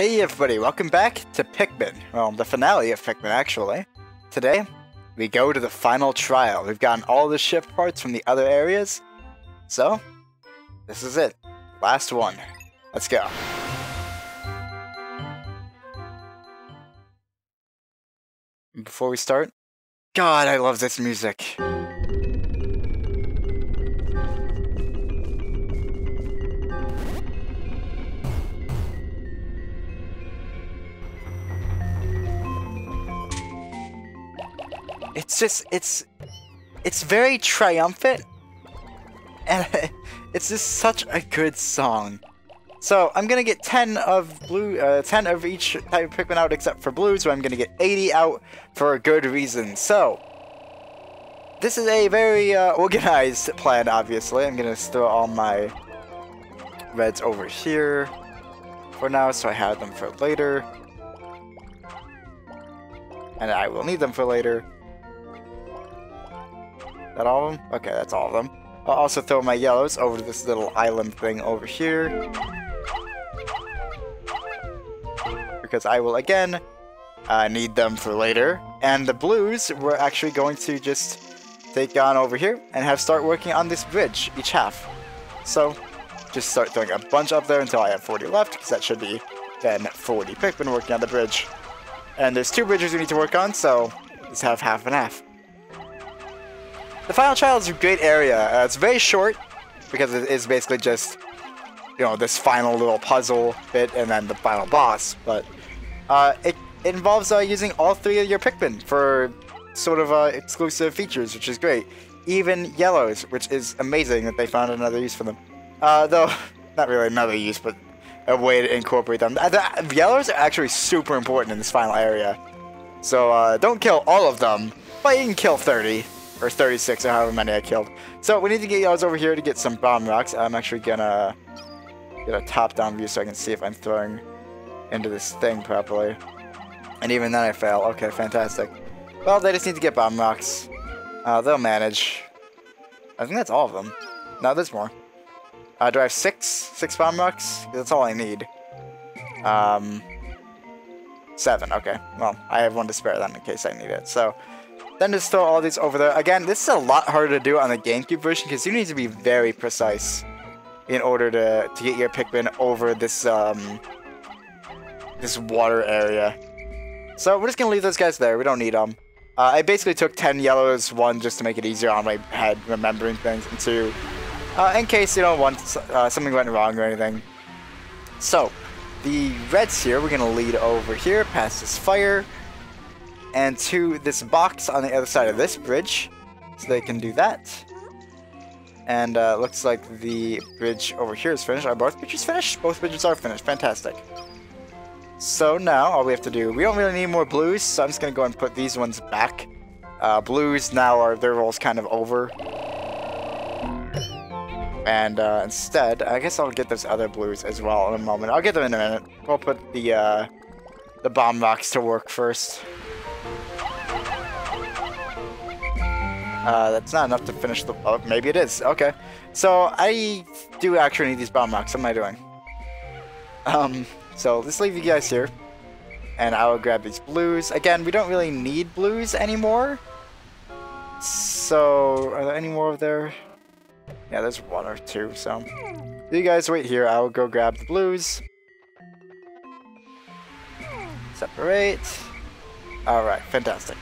Hey everybody, welcome back to Pikmin. Well, the finale of Pikmin actually. Today, we go to the final trial. We've gotten all the ship parts from the other areas. So, this is it. Last one. Let's go. Before we start, God, I love this music. It's just, it's, it's very triumphant, and it's just such a good song. So I'm gonna get 10 of blue, uh, 10 of each type of Pikmin out except for blue, so I'm gonna get 80 out for a good reason. So this is a very uh, organized plan, obviously. I'm gonna store all my reds over here for now, so I have them for later. And I will need them for later. That all of them? Okay, that's all of them. I'll also throw my yellows over to this little island thing over here. Because I will, again, uh, need them for later. And the blues, we're actually going to just take on over here and have start working on this bridge, each half. So, just start throwing a bunch up there until I have 40 left, because that should be then 40 Pikmin working on the bridge. And there's two bridges we need to work on, so let's have half and half. The final trial is a great area. Uh, it's very short because it is basically just, you know, this final little puzzle bit and then the final boss. But uh, it, it involves uh, using all three of your Pikmin for sort of uh, exclusive features, which is great. Even yellows, which is amazing that they found another use for them. Uh, though, not really another use, but a way to incorporate them. The yellows are actually super important in this final area. So uh, don't kill all of them, but you can kill 30 or 36 or however many I killed. So we need to get yellows over here to get some bomb rocks. I'm actually gonna get a top-down view so I can see if I'm throwing into this thing properly. And even then I fail. Okay, fantastic. Well, they just need to get bomb rocks. Uh, they'll manage. I think that's all of them. No, there's more. Uh, do I have six? Six bomb rocks? That's all I need. Um, seven, okay. Well, I have one to spare then in case I need it. So, then just throw all these over there. Again, this is a lot harder to do on the GameCube version because you need to be very precise in order to, to get your Pikmin over this, um, this water area. So we're just going to leave those guys there. We don't need them. Uh, I basically took 10 yellows, one, just to make it easier on my head remembering things, and two, uh, in case, you know, one, uh, something went wrong or anything. So, the reds here, we're going to lead over here past this fire and to this box on the other side of this bridge, so they can do that. And uh, looks like the bridge over here is finished. Are both bridges finished? Both bridges are finished. Fantastic. So now, all we have to do, we don't really need more blues, so I'm just going to go and put these ones back. Uh, blues now are, their role's kind of over. And uh, instead, I guess I'll get those other blues as well in a moment. I'll get them in a minute. We'll put the, uh, the bomb rocks to work first. Uh, that's not enough to finish the... Oh, maybe it is. Okay. So, I do actually need these bomb rocks. What am I doing? Um, so, let's leave you guys here. And I will grab these blues. Again, we don't really need blues anymore. So, are there any more of there? Yeah, there's one or two, so... You guys wait here. I will go grab the blues. Separate. Alright, fantastic.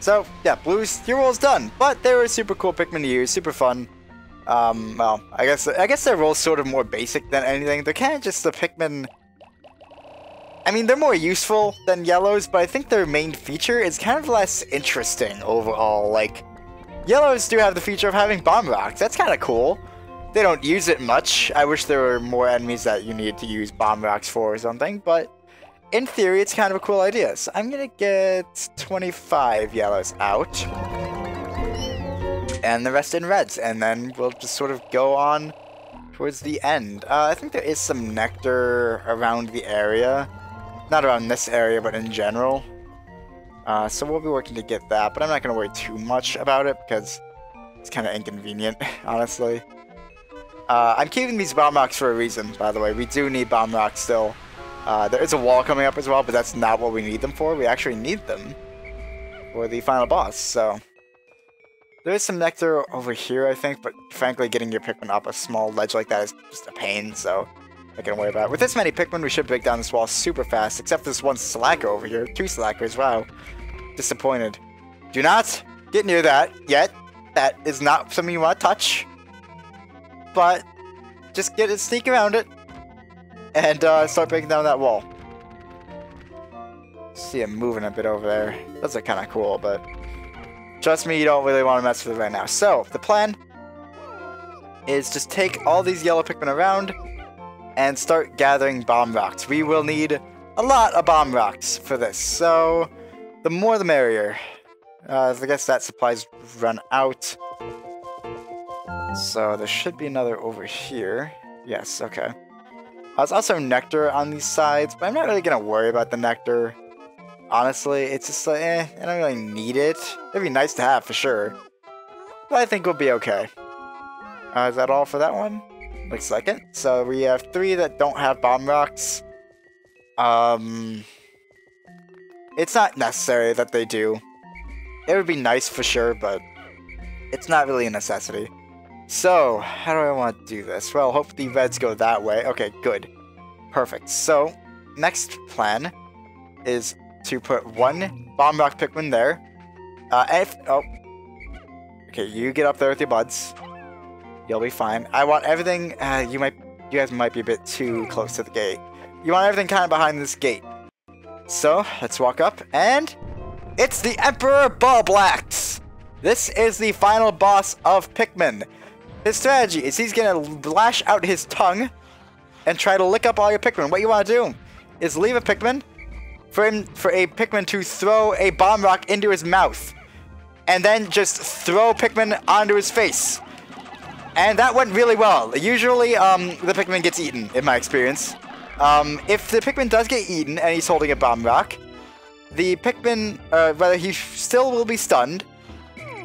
So, yeah, Blues, your role's done. But they were super cool Pikmin to use, super fun. Um, well, I guess I guess their role's sort of more basic than anything. They're kind of just the Pikmin... I mean, they're more useful than Yellows, but I think their main feature is kind of less interesting overall. Like, Yellows do have the feature of having Bomb Rocks. That's kind of cool. They don't use it much. I wish there were more enemies that you needed to use Bomb Rocks for or something, but in theory, it's kind of a cool idea. So I'm going to get 25 yellows out. And the rest in reds. And then we'll just sort of go on towards the end. Uh, I think there is some nectar around the area. Not around this area, but in general. Uh, so we'll be working to get that. But I'm not going to worry too much about it because it's kind of inconvenient, honestly. Uh, I'm keeping these bomb rocks for a reason, by the way. We do need bomb rocks still. Uh, there is a wall coming up as well, but that's not what we need them for. We actually need them for the final boss, so... There is some nectar over here, I think, but frankly, getting your Pikmin up a small ledge like that is just a pain, so... I can worry about it. With this many Pikmin, we should break down this wall super fast, except this one Slacker over here. Two Slackers, wow. Disappointed. Do not get near that yet. That is not something you want to touch. But just get it, sneak around it, and uh, start breaking down that wall. See him moving a bit over there. Those are kind of cool, but trust me, you don't really want to mess with it right now. So, the plan is just take all these yellow Pikmin around and start gathering bomb rocks. We will need a lot of bomb rocks for this, so the more the merrier. Uh, I guess that supplies run out. So there should be another over here. Yes, okay. There's also nectar on these sides, but I'm not really going to worry about the nectar. Honestly, it's just like, eh, I don't really need it. It'd be nice to have, for sure. But I think we'll be okay. Uh, is that all for that one? Looks like it. So we have three that don't have bomb rocks. Um, it's not necessary that they do. It would be nice for sure, but it's not really a necessity. So, how do I want to do this? Well, hope the reds go that way. Okay, good. Perfect. So, next plan is to put one Bomb Rock Pikmin there. Uh, if... Oh. Okay, you get up there with your buds. You'll be fine. I want everything... Uh, you might... You guys might be a bit too close to the gate. You want everything kind of behind this gate. So, let's walk up, and... It's the Emperor Bulblax! This is the final boss of Pikmin. His strategy is he's gonna lash out his tongue and try to lick up all your Pikmin. What you want to do is leave a Pikmin for him for a Pikmin to throw a bomb rock into his mouth, and then just throw Pikmin onto his face. And that went really well. Usually, um, the Pikmin gets eaten, in my experience. Um, if the Pikmin does get eaten and he's holding a bomb rock, the Pikmin, uh, whether he still will be stunned,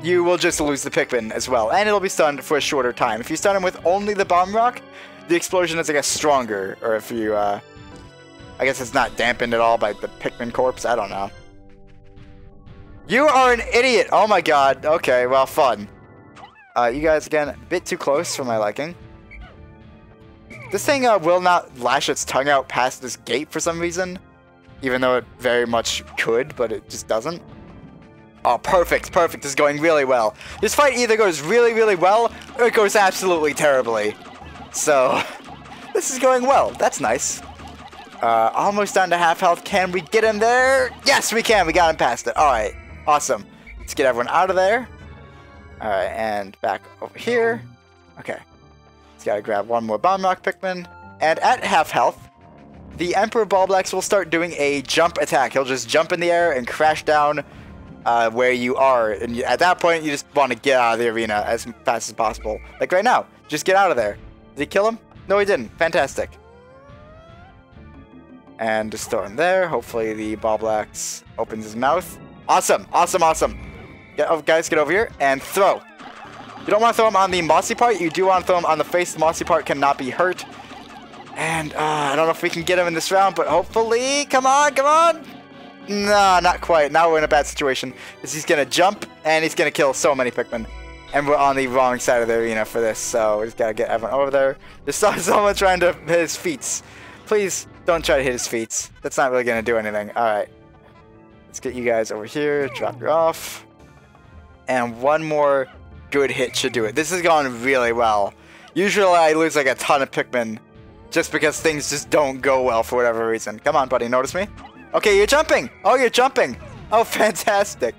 you will just lose the Pikmin as well, and it'll be stunned for a shorter time. If you stun him with only the Bomb Rock, the explosion is, I guess, stronger, or if you, uh, I guess it's not dampened at all by the Pikmin corpse, I don't know. You are an idiot! Oh my god, okay, well, fun. Uh, you guys, again, a bit too close for my liking. This thing uh, will not lash its tongue out past this gate for some reason, even though it very much could, but it just doesn't. Oh, perfect, perfect. This is going really well. This fight either goes really, really well, or it goes absolutely terribly. So, this is going well. That's nice. Uh, almost down to half health. Can we get him there? Yes, we can. We got him past it. All right, awesome. Let's get everyone out of there. All right, and back over here. Okay. Let's gotta grab one more Bomb Rock Pikmin. And at half health, the Emperor Bulblax will start doing a jump attack. He'll just jump in the air and crash down uh, where you are. And at that point, you just want to get out of the arena as fast as possible. Like right now, just get out of there. Did he kill him? No, he didn't. Fantastic. And just throw him there. Hopefully the Bulblax opens his mouth. Awesome, awesome, awesome. Get, oh, guys, get over here and throw. You don't want to throw him on the mossy part. You do want to throw him on the face. The mossy part cannot be hurt. And uh, I don't know if we can get him in this round, but hopefully, come on, come on. Nah, not quite. Now we're in a bad situation. He's going to jump, and he's going to kill so many Pikmin. And we're on the wrong side of the arena for this, so we just got to get everyone over there. Just saw someone trying to hit his feet. Please, don't try to hit his feet. That's not really going to do anything. Alright. Let's get you guys over here. Drop you off. And one more good hit should do it. This is going really well. Usually I lose like a ton of Pikmin just because things just don't go well for whatever reason. Come on, buddy, notice me? Okay, you're jumping! Oh, you're jumping! Oh, fantastic.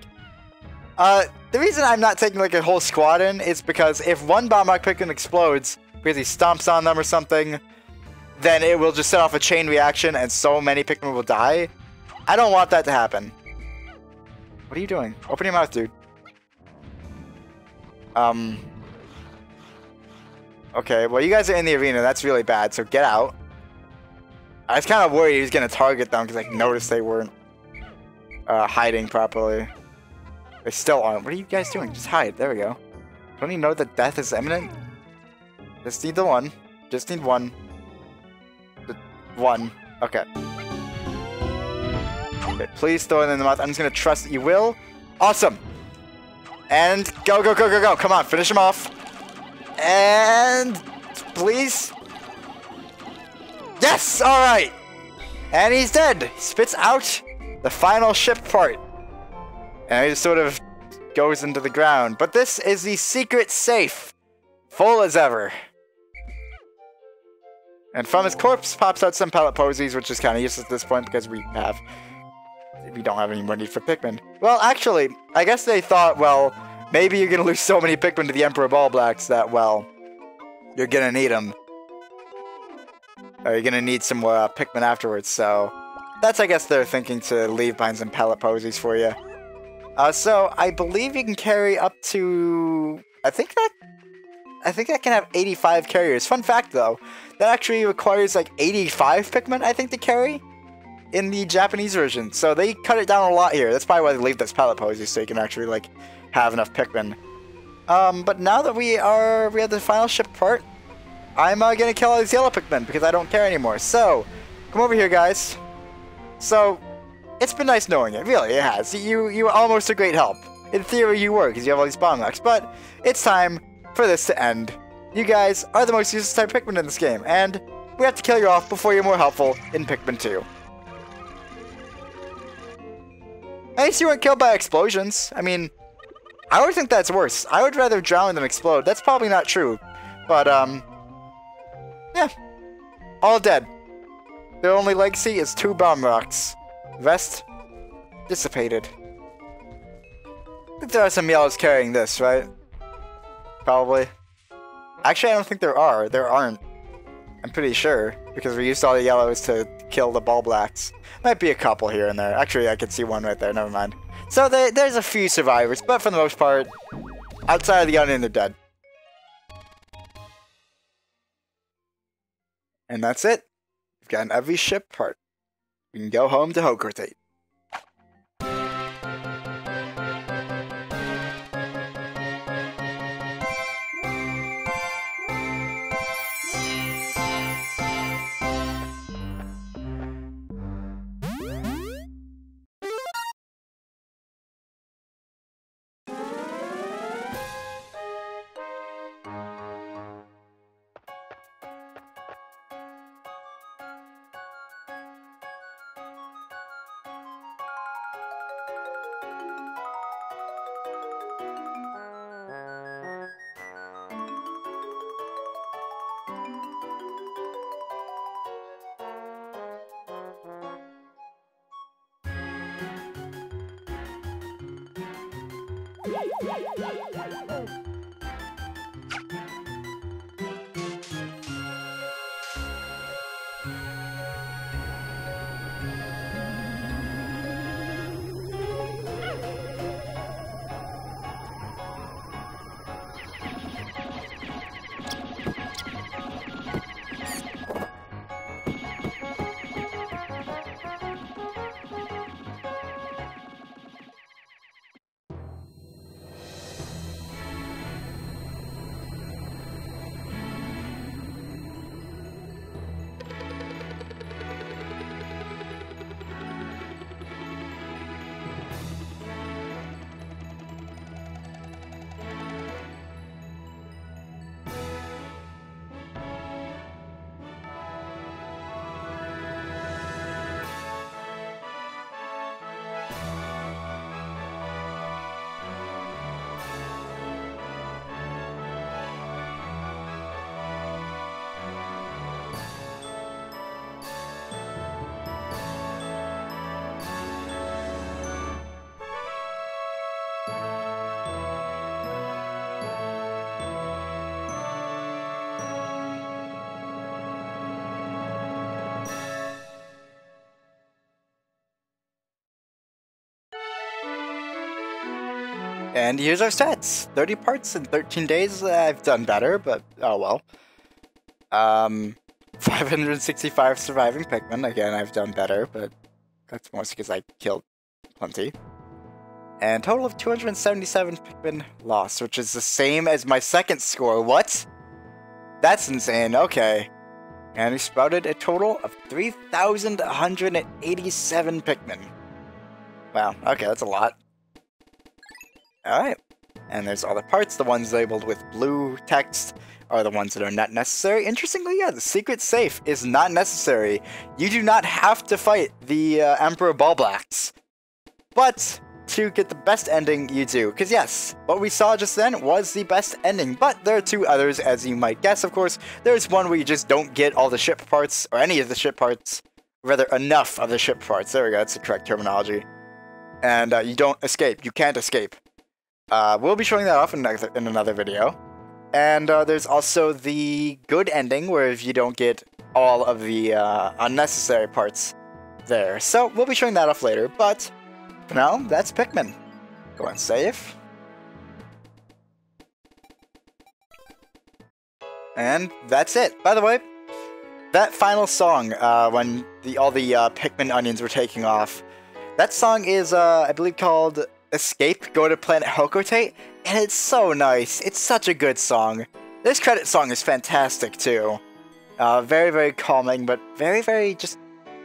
Uh, the reason I'm not taking like a whole squad in is because if one Bomb Rock Pikmin explodes because he stomps on them or something, then it will just set off a chain reaction and so many Pikmin will die. I don't want that to happen. What are you doing? Open your mouth, dude. Um. Okay, well you guys are in the arena, that's really bad, so get out. I was kind of worried he was going to target them because I noticed they weren't uh, hiding properly. They still aren't. What are you guys doing? Just hide. There we go. Don't you know that death is imminent? Just need the one. Just need one. The one. Okay. Okay, please throw it in the mouth. I'm just gonna trust that you will. Awesome. And go, go, go, go, go. Come on, finish him off. And please. Yes, all right. And he's dead. Spits out the final ship part. And he sort of goes into the ground. But this is the secret safe. Full as ever. And from his corpse pops out some pellet posies, which is kind of useless at this point because we have... We don't have any money for Pikmin. Well, actually, I guess they thought, well, maybe you're going to lose so many Pikmin to the Emperor Bulblax that, well, you're going to need them. You're going to need some more uh, Pikmin afterwards, so... That's, I guess, they're thinking to leave behind some pellet posies for you. Uh, so, I believe you can carry up to... I think that... I think that can have 85 carriers. Fun fact, though, that actually requires like 85 Pikmin, I think, to carry in the Japanese version. So they cut it down a lot here. That's probably why they leave this pellet posy, so you can actually like have enough Pikmin. Um, but now that we are we have the final ship part, I'm uh, gonna kill all these yellow Pikmin because I don't care anymore. So, come over here, guys. So, it's been nice knowing it. Really, it has. You you were almost a great help. In theory, you were because you have all these bomb rocks. But it's time for this to end. You guys are the most useless type Pikmin in this game, and we have to kill you off before you're more helpful in Pikmin 2. At least you weren't killed by explosions. I mean, I would think that's worse. I would rather drown than explode. That's probably not true. But, um. All dead. Their only legacy is two bomb rocks. Rest dissipated. There are some yellows carrying this, right? Probably. Actually, I don't think there are. There aren't. I'm pretty sure. Because we used all the yellows to kill the Bulblax. Might be a couple here and there. Actually, I can see one right there. Never mind. So they, there's a few survivors, but for the most part, outside of the onion, they're dead. And that's it. We've gotten every ship part. We can go home to Hocotate. And here's our stats. 30 parts in 13 days. I've done better, but oh well. Um, 565 surviving Pikmin. Again, I've done better, but that's mostly because I killed plenty. And total of 277 Pikmin lost, which is the same as my second score. What? That's insane. Okay. And we sprouted a total of 3,187 Pikmin. Wow, okay, that's a lot. Alright. And there's all the parts. The ones labeled with blue text are the ones that are not necessary. Interestingly, yeah, the secret safe is not necessary. You do not have to fight the uh, Emperor Bulblax. But to get the best ending, you do. Because yes, what we saw just then was the best ending, but there are two others, as you might guess, of course. There's one where you just don't get all the ship parts, or any of the ship parts, rather enough of the ship parts. There we go, that's the correct terminology. And uh, you don't escape. You can't escape. Uh, we'll be showing that off in another, in another video. And uh, there's also the good ending, where if you don't get all of the uh, unnecessary parts there. So we'll be showing that off later, but for now, that's Pikmin. Go and save. And that's it. By the way, that final song, uh, when the, all the uh, Pikmin onions were taking off, that song is, uh, I believe, called Escape, Go to Planet Hocotate, and it's so nice. It's such a good song. This credit song is fantastic, too. Uh, very, very calming, but very, very just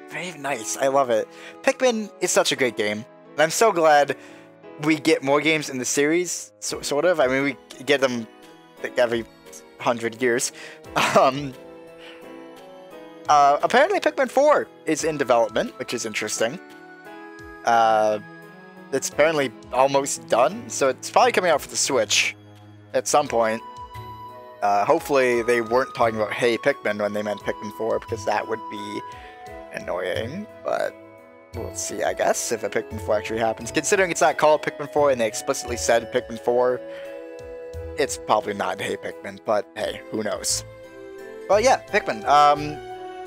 very nice. I love it. Pikmin is such a great game. And I'm so glad we get more games in the series, so, sort of. I mean, we get them like, every hundred years. Um, uh, apparently, Pikmin 4 is in development, which is interesting. Uh, it's apparently almost done, so it's probably coming out for the Switch at some point. Uh, hopefully, they weren't talking about Hey Pikmin when they meant Pikmin 4, because that would be annoying, but we'll see, I guess, if a Pikmin 4 actually happens. Considering it's not called Pikmin 4 and they explicitly said Pikmin 4, it's probably not Hey Pikmin, but hey, who knows. Well, yeah, Pikmin. Um,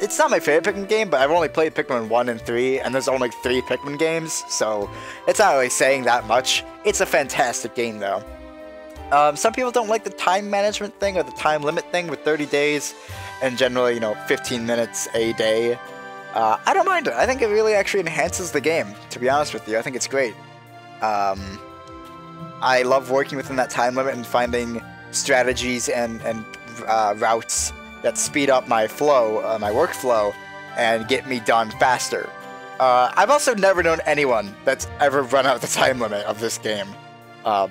it's not my favorite Pikmin game, but I've only played Pikmin 1 and 3, and there's only three Pikmin games, so it's not really saying that much. It's a fantastic game, though. Um, some people don't like the time management thing or the time limit thing with 30 days and generally, you know, 15 minutes a day. Uh, I don't mind it. I think it really actually enhances the game, to be honest with you. I think it's great. Um, I love working within that time limit and finding strategies and, and uh, routes that speed up my flow, uh, my workflow, and get me done faster. Uh, I've also never known anyone that's ever run out the time limit of this game um,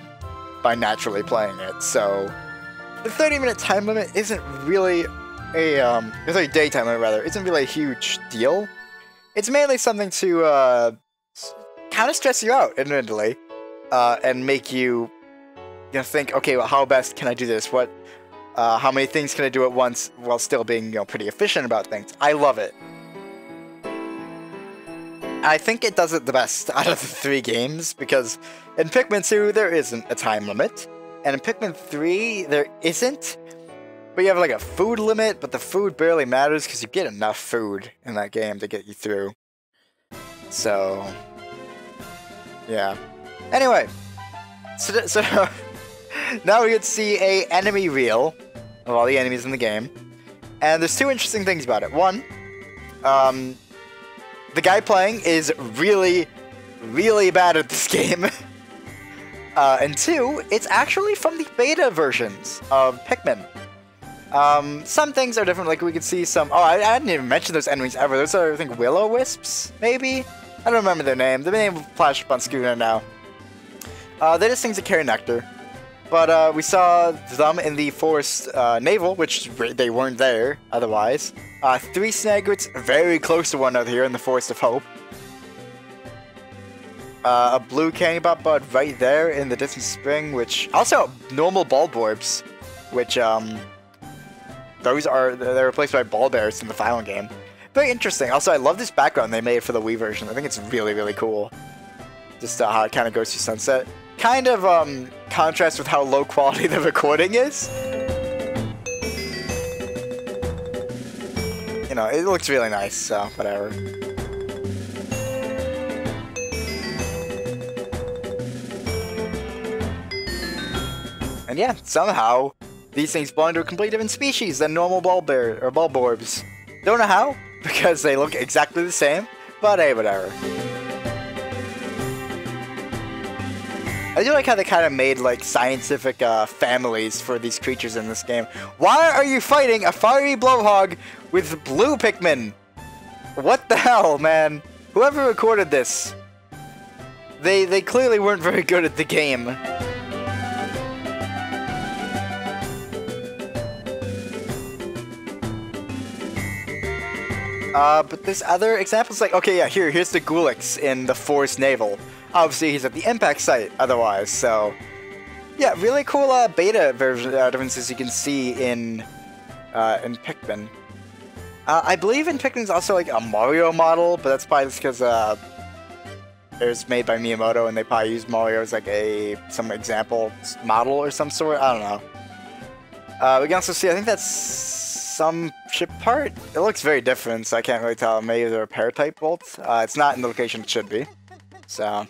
by naturally playing it. So the 30 minute time limit isn't really a um, sorry, daytime limit rather, isn't really a huge deal. It's mainly something to uh, kind of stress you out, admittedly, uh, and make you, you know, think, okay, well, how best can I do this? What, uh, how many things can I do at once while still being, you know, pretty efficient about things? I love it. I think it does it the best out of the three games because in Pikmin 2 there isn't a time limit, and in Pikmin 3 there isn't, but you have like a food limit, but the food barely matters because you get enough food in that game to get you through. So, yeah. Anyway, so, so now we get to see a enemy reel of all the enemies in the game, and there's two interesting things about it. One, um, the guy playing is really, really bad at this game. uh, and two, it's actually from the beta versions of Pikmin. Um, some things are different, like we could see some... Oh, I, I didn't even mention those enemies ever. Those are, I think, Will-O-Wisps, maybe? I don't remember their name. The name flashed up on screen now. Uh, they're just things that carry nectar. But uh, we saw them in the Forest uh, Navel, which they weren't there otherwise. Uh, three Snaggerts very close to one another here in the Forest of Hope. Uh, a blue Candypop Bud right there in the distant spring, which... Also, normal Bulborbs, which um, those are they're replaced by Bulborbs in the final game. Very interesting. Also, I love this background they made for the Wii version. I think it's really, really cool. Just uh, how it kind of goes through sunset. Kind of um, contrast with how low quality the recording is. You know, it looks really nice, so whatever. And yeah, somehow these things belong to a completely different species than normal Bulborb or Bulborbs. Don't know how, because they look exactly the same, but hey, whatever. I do like how they kind of made like scientific uh, families for these creatures in this game. Why are you fighting a fiery blowhog with blue Pikmin? What the hell, man? Whoever recorded this, they they clearly weren't very good at the game. Uh, but this other example's like, okay, yeah, here, here's the Goolix in the Forest Navel. Obviously, he's at the impact site otherwise, so... Yeah, really cool uh, beta version uh, differences you can see in uh, in Pikmin. Uh, I believe in Pikmin's also like a Mario model, but that's probably just because uh, it was made by Miyamoto and they probably used Mario as like a some example model or some sort. I don't know. Uh, we can also see, I think that's some ship part. It looks very different, so I can't really tell. Maybe they're a paratype bolt. Uh, it's not in the location it should be. So,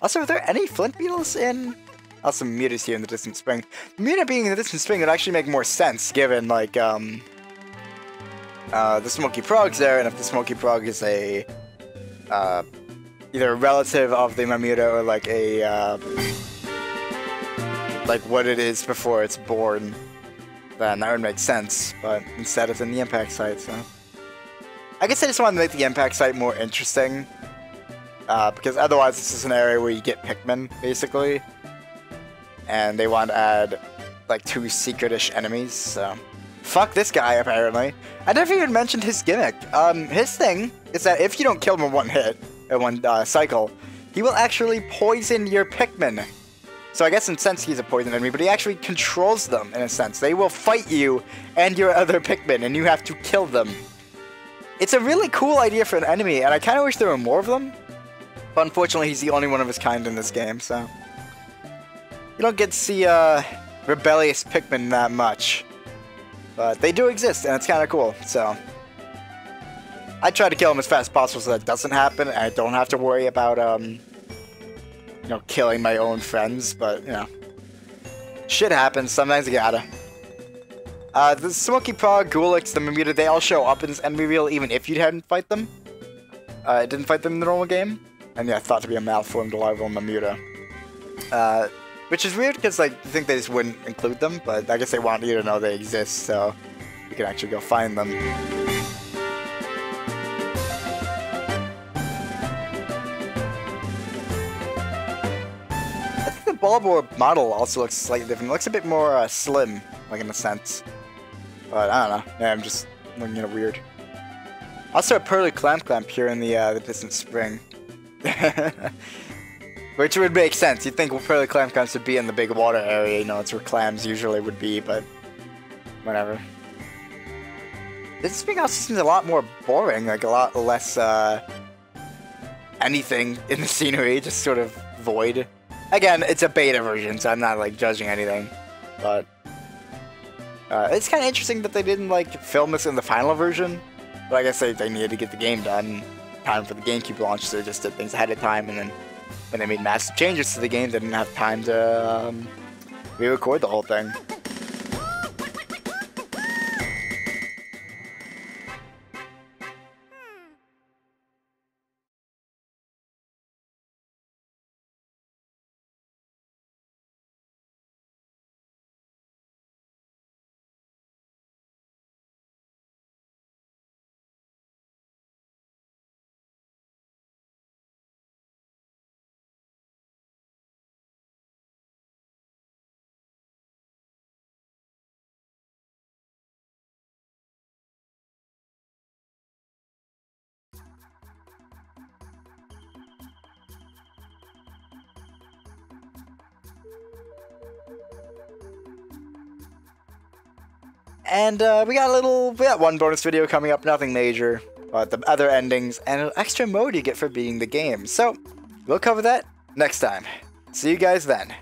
also, are there any flint beetles in? Also, Muta's here in the distant spring. Muta being in the distant spring would actually make more sense, given like um, uh, the Smoky Progg's there, and if the Smoky Progg is a uh, either a relative of the Mamuta or like a uh, like what it is before it's born, then that would make sense. But instead, it's in the impact site, so I guess I just wanted to make the impact site more interesting. Uh, because otherwise, this is an area where you get Pikmin, basically and they want to add like two secretish enemies. So fuck this guy apparently. I never even mentioned his gimmick. Um, his thing is that if you don't kill him in one hit, in one uh, cycle, he will actually poison your Pikmin. So I guess in a sense he's a poison enemy, but he actually controls them in a sense. They will fight you and your other Pikmin, and you have to kill them. It's a really cool idea for an enemy, and I kind of wish there were more of them. But unfortunately, he's the only one of his kind in this game, so... You don't get to see uh, rebellious Pikmin that much. But they do exist, and it's kind of cool, so... I try to kill him as fast as possible so that doesn't happen, and I don't have to worry about, um... Know, killing my own friends, but, you know... Shit happens, sometimes you gotta. Uh, the Smoky Progg, Goolix, the Mamuta, they all show up in this enemy reel even if you hadn't fight them. Uh, I didn't fight them in the normal game. And yeah, thought to be a malformed larval Mamuta. Uh, which is weird because like, I think they just wouldn't include them, but I guess they want you to know they exist, so you can actually go find them. Bulbasaur model also looks slightly different. It looks a bit more uh, slim, like in a sense. But I don't know. Yeah, I'm just looking at it weird. Also a Pearly Clamclamp here in the, uh, the distant spring. Which would make sense. You'd think Pearly Clamclamps would be in the big water area, you know, it's where clams usually would be, but whatever. This spring also seems a lot more boring, like a lot less, uh, anything in the scenery, just sort of void. Again, it's a beta version, so I'm not, like, judging anything, but... Uh, it's kind of interesting that they didn't, like, film this in the final version, but I guess they, they needed to get the game done, time for the GameCube launch, so they just did things ahead of time, and then when they made massive changes to the game, they didn't have time to um, re-record the whole thing. And uh, we got a little, we got one bonus video coming up, nothing major, but the other endings and an extra mode you get for beating the game. So we'll cover that next time. See you guys then.